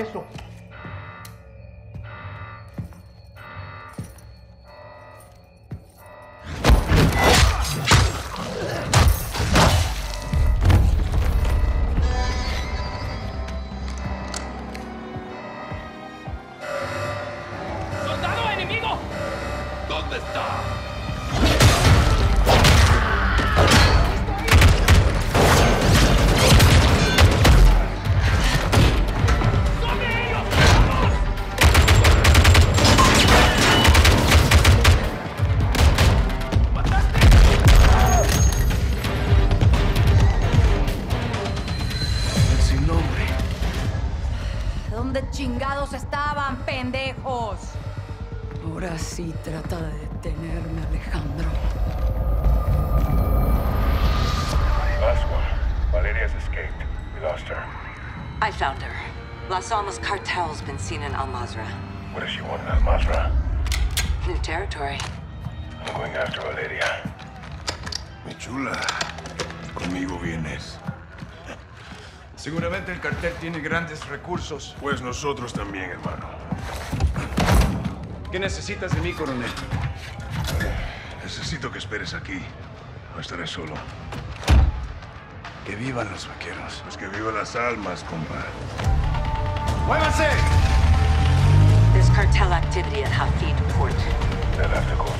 es eso? ¡Soldado enemigo! ¿Dónde está? ¿Dónde chingados estaban, pendejos? Ahora sí trata de detenerme, Alejandro. Last one. Valeria's escaped. We lost her. I found her. Las Almas cartel's been seen in Al Mazra. What does she want in Al-Mazra? New territory. I'm going after Valeria. Mi chula, conmigo vienes. Seguramente el cartel tiene grandes recursos. Pues nosotros también, hermano. ¿Qué necesitas de mí, coronel? Necesito que esperes aquí. No estaré solo. Que vivan los vaqueros. Pues que vivan las almas, compa. ¡Muévanse! There's cartel activity at Hafid Port. They'll have to go.